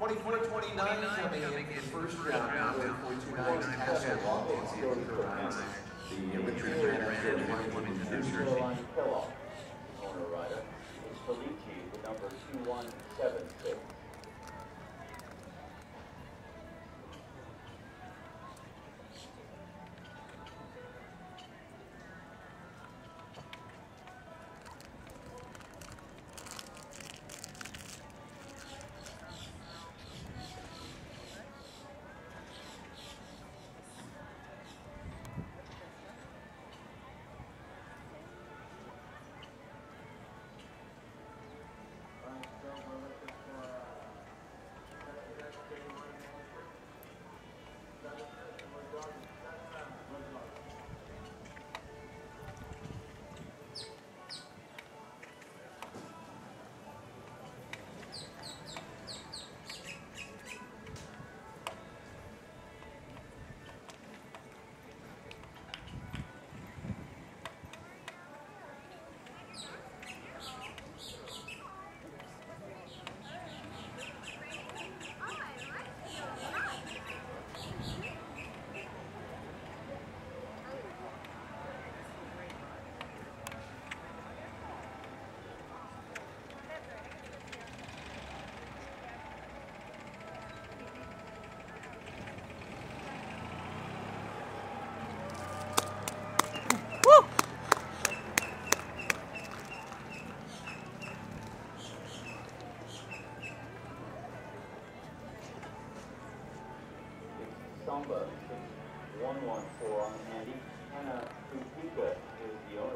24-29 coming in the first round, number 429 Castle Carolina. The Richard Grant Airplane in New Jersey. Caroline Kellogg, the Samba, 6114 on the handy. Hannah Kupika is the owner